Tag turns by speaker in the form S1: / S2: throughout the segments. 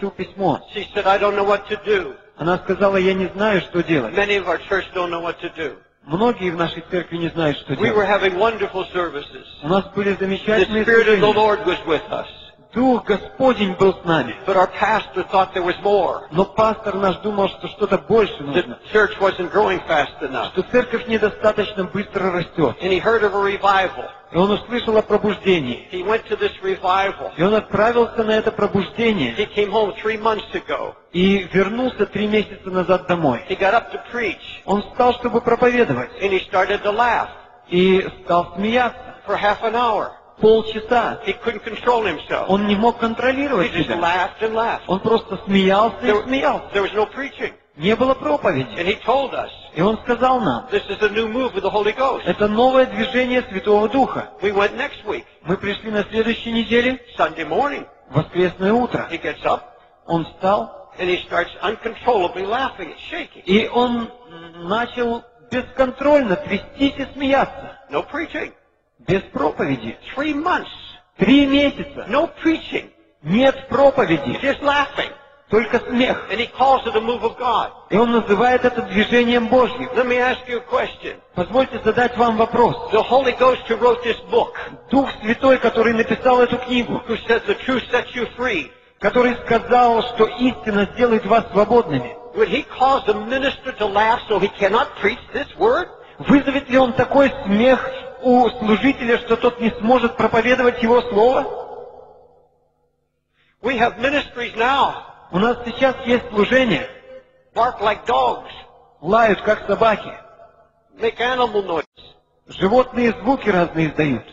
S1: напишу письмо.
S2: She said, I don't know what to do.
S1: Она сказала, я не знаю, что делать.
S2: Many of our church don't know what to do.
S1: Многие в нашей церкви не знают, что
S2: We were
S1: делать.
S2: having wonderful services.
S1: У нас были
S2: The
S1: замечательные
S2: Spirit of the
S1: служения.
S2: Lord was with us.
S1: Дух Господень был с нами.
S2: But our pastor thought there was more.
S1: Но пастор наш думал, что что-то больше
S2: The
S1: нужно.
S2: church wasn't growing fast enough.
S1: Что церковь недостаточно быстро растет.
S2: And he heard of a revival.
S1: И он услышал о пробуждении.
S2: He went to this revival.
S1: И он отправился на это пробуждение.
S2: He came home three months ago.
S1: И вернулся три месяца назад домой.
S2: He got up to preach.
S1: Он встал, чтобы проповедовать.
S2: And he started to laugh
S1: И стал смеяться.
S2: for half an hour.
S1: Полчаса.
S2: He couldn't control himself.
S1: Он не мог
S2: He
S1: контролировать
S2: just
S1: себя.
S2: laughed and laughed.
S1: Он просто смеялся и
S2: There,
S1: смеялся.
S2: there was no preaching.
S1: Не было проповеди.
S2: And he told us,
S1: И он сказал нам,
S2: this is a new move of the Holy Ghost.
S1: это новое движение Святого Духа.
S2: We went next week,
S1: Мы пришли на следующей неделе,
S2: Sunday morning.
S1: воскресное утро.
S2: He gets up
S1: Он встал,
S2: and he starts uncontrollably laughing and shaking.
S1: и он начал бесконтрольно трястись и смеяться.
S2: No preaching.
S1: Без проповеди.
S2: Three months.
S1: Три месяца.
S2: No preaching.
S1: Нет проповеди.
S2: Just laughing.
S1: Только смех.
S2: And he calls it a move of God.
S1: И он называет это движением Божьим.
S2: Let me ask you a question.
S1: Позвольте задать вам вопрос.
S2: The Holy Ghost who wrote this book,
S1: Дух Святой, который написал эту книгу,
S2: who says the truth sets you free,
S1: который сказал, что истина сделает вас свободными,
S2: would he cause a minister to laugh so he cannot preach this word?
S1: вызовет ли он такой смех у служителя, что тот не сможет проповедовать его слово?
S2: We have ministries now,
S1: У нас сейчас есть служение,
S2: bark like dogs,
S1: лают как собаки,
S2: make animal noise.
S1: животные звуки разные издают.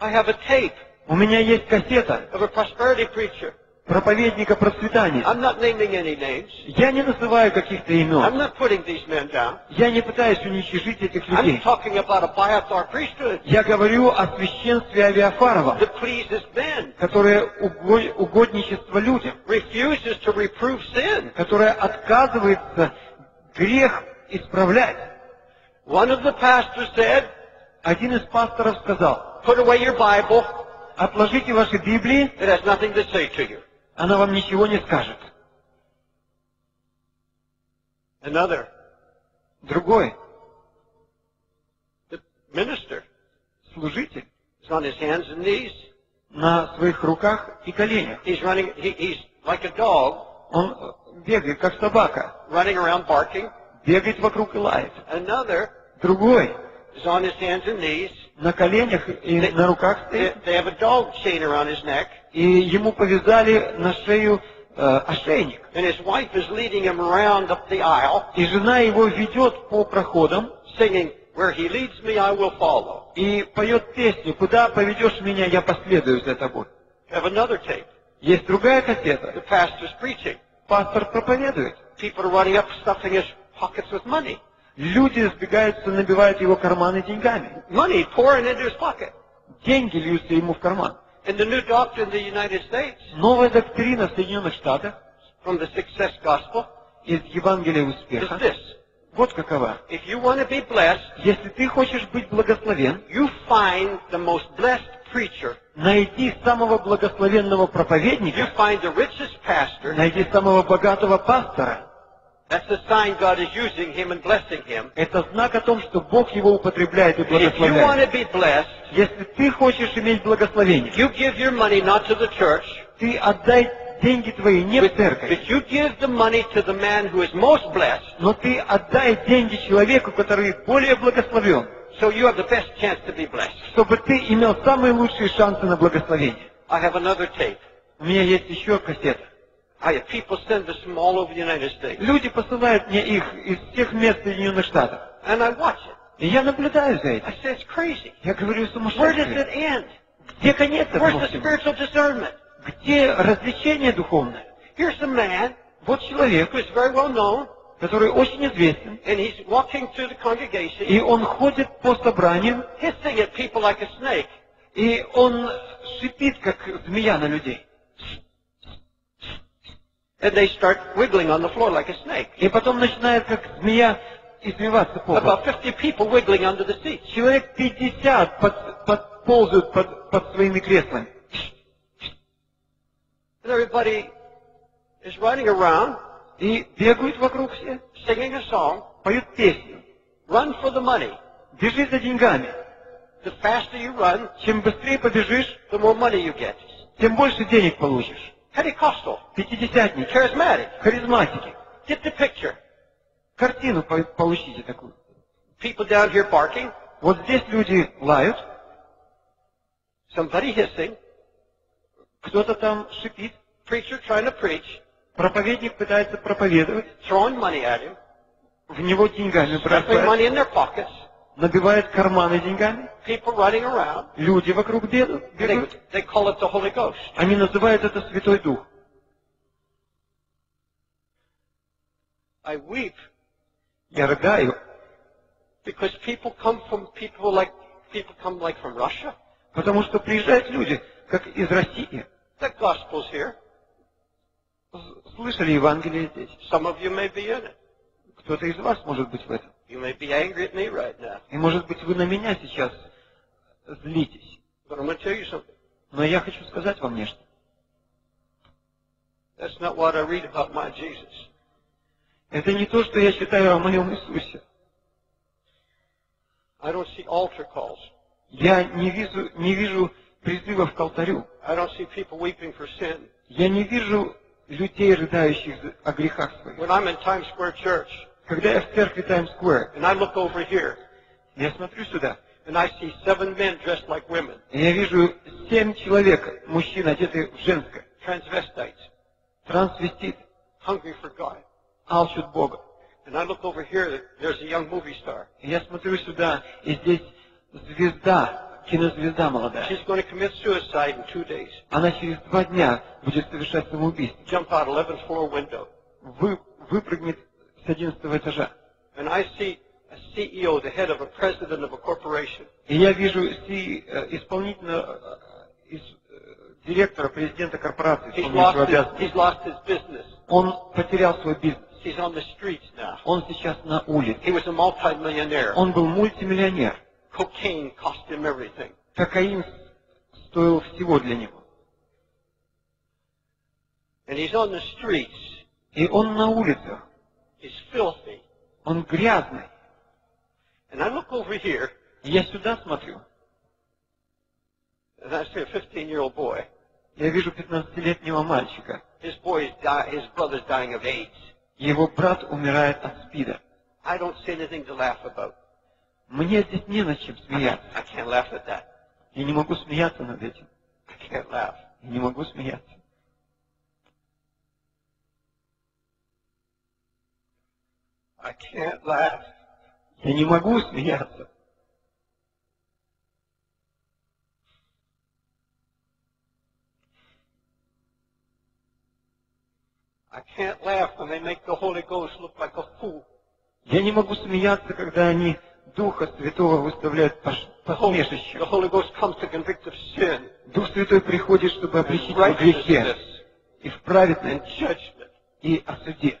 S2: I have a tape
S1: У меня есть кассета
S2: of a prosperity preacher.
S1: Проповедника процветания. Я не называю каких-то имен. Я не пытаюсь уничижить этих людей. Я говорю о священстве Авиафарова, которое уго- угодничество людям, которое отказывается грех исправлять. Один из пасторов сказал,
S2: put away your Bible.
S1: отложите ваши Библии,
S2: It has nothing to say to you.
S1: Она вам ничего не скажет.
S2: Another,
S1: Другой,
S2: the minister,
S1: служитель,
S2: is on his hands and knees.
S1: на своих руках и коленях.
S2: He's running, he, he's like a dog,
S1: Он бегает, как собака,
S2: running around barking.
S1: бегает вокруг и лает.
S2: Another
S1: Другой,
S2: is on his hands and knees.
S1: На коленях и на руках стоит,
S2: they have a dog chain around his neck,
S1: и ему повязали на шею э, ошейник.
S2: and his wife is leading him around up the aisle,
S1: И жена его ведет по проходам
S2: singing, Where he leads me, I will follow.
S1: и поет песню «Куда поведешь меня, я последую за тобой».
S2: Have another tape.
S1: Есть другая
S2: The
S1: кассета.
S2: pastor's preaching.
S1: Пастор проповедует.
S2: People are running up, stuffing his pockets with money.
S1: Люди сбегаются, набивают его карманы деньгами.
S2: Money pouring into his pocket.
S1: Деньги льются ему в карман.
S2: And the new doctrine in the United States
S1: Новая доктрина Соединенных Штатах
S2: from the success gospel
S1: из Евангелия
S2: is
S1: успеха.
S2: this.
S1: Вот какова.
S2: If you want to be blessed,
S1: Если ты хочешь быть благословен,
S2: you find the most blessed preacher.
S1: найди самого благословенного
S2: You
S1: проповедника,
S2: find the richest pastor.
S1: найди самого богатого пастора. Это знак о том, что Бог его употребляет и
S2: And if you want
S1: благословляет.
S2: to be blessed,
S1: Если ты хочешь иметь благословение,
S2: you give your money not to the church,
S1: ты отдай деньги твои не в церковь,
S2: but you give the money to the man who is most blessed,
S1: но ты отдай деньги человеку, который более благословен,
S2: so you have the best chance to be blessed.
S1: чтобы ты имел самые лучшие шансы на благословение.
S2: I have another tape.
S1: У меня есть еще кассета. Люди посылают мне их из всех мест Соединенных Штатов.
S2: And I watch it.
S1: И я наблюдаю за этим.
S2: I say, it's crazy.
S1: Я говорю, сумасшедшие. Где конец
S2: Where's
S1: этому
S2: the
S1: всему?
S2: spiritual discernment?
S1: Где развлечение духовное?
S2: Here's a man
S1: Вот человек,
S2: who is very well known,
S1: который очень известен,
S2: and he's walking through the congregation,
S1: и он ходит по собраниям,
S2: hissing at people like a snake.
S1: и он шипит, как змея на людей.
S2: And they start wiggling on the floor like a snake.
S1: И потом начинает, как змея, извиваться по полу.
S2: About 50 people wiggling under the seats.
S1: Человек 50 под, подползают под, под своими креслами.
S2: And everybody is running around
S1: и бегают вокруг все,
S2: singing a song,
S1: поют песню.
S2: run for the money.
S1: Бежи за деньгами.
S2: The faster you run,
S1: Чем быстрее побежишь,
S2: the more money you get.
S1: тем больше денег получишь.
S2: Pentecostal,
S1: Пятидесятники,
S2: charismatic.
S1: харизматики.
S2: Get the picture.
S1: Картину по- получите такую.
S2: People down here barking,
S1: Вот здесь люди лают,
S2: somebody hissing,
S1: кто-то там шипит,
S2: preacher trying to preach,
S1: проповедник пытается проповедовать,
S2: throwing money at him,
S1: в него деньгами бросают,
S2: money in their pockets,
S1: набивает карманы деньгами,
S2: people running around.
S1: люди вокруг бегают,
S2: They, they call it the Holy Ghost.
S1: Они называют это Святой Дух.
S2: I weep
S1: Я рыдаю,
S2: because people come from people like people come like from Russia.
S1: потому что приезжают люди, как из России.
S2: The gospel's here.
S1: Слышали Евангелие здесь.
S2: Some of you may be in it.
S1: Кто-то из вас может быть в этом.
S2: You may be angry at me right now.
S1: И может быть вы на меня сейчас злитесь.
S2: But I'm going to tell you something.
S1: Но я хочу сказать вам нечто.
S2: That's not what I read about my Jesus.
S1: Это не то, что я читаю о моем Иисусе.
S2: I don't see altar calls.
S1: Я не вижу, не вижу призывов к алтарю.
S2: I don't see people weeping for sin.
S1: Я не вижу людей, рыдающих о грехах своих.
S2: When I'm in Times Square Church
S1: Когда я в церкви
S2: and I look over here
S1: я смотрю сюда,
S2: and I see seven men dressed like women,
S1: и я вижу семь человек, мужчин, одетых в женское,
S2: transvestites,
S1: трансвестит,
S2: hungry for God.
S1: алчут Бога.
S2: And I look over here, there's a young movie star.
S1: И я смотрю сюда, и здесь звезда, кинозвезда молодая.
S2: She's going to commit suicide in two days.
S1: Она через два дня будет совершать самоубийство.
S2: Jump out 11th floor window.
S1: Вы, выпрыгнет с одиннадцатого этажа.
S2: And I see a CEO, the head of a president of a corporation,
S1: И я вижу э, исполнительного э, э, директора, президента корпорации,
S2: he's
S1: исполняющего
S2: lost, his,
S1: обязанности.
S2: he's lost his business.
S1: Он потерял свой бизнес.
S2: He's on the streets now.
S1: Он сейчас на улице.
S2: He was a multimillionaire.
S1: Он был мультимиллионер.
S2: Cocaine cost him everything.
S1: Кокаин стоил всего для него.
S2: And he's on the streets.
S1: И он на улицах.
S2: He's filthy.
S1: Он грязный.
S2: And I look over here,
S1: я сюда смотрю.
S2: and I see a 15-year-old boy.
S1: Я вижу 15-летнего мальчика.
S2: His boy's die, his brother's dying of AIDS.
S1: Его брат умирает от СПИДа.
S2: I don't see anything to laugh about.
S1: Мне здесь не над чем смеяться.
S2: I can't laugh at that.
S1: Я не могу смеяться над этим.
S2: I can't laugh.
S1: Я не могу смеяться.
S2: I can't laugh.
S1: Я не могу смеяться.
S2: I can't laugh when they make the Holy Ghost look like a fool.
S1: Я не могу смеяться, когда они Духа Святого выставляют пош-
S2: The Holy, Ghost comes to convict of sin,
S1: Дух Святой приходит, чтобы обличить в грехе и в праведности и о суде.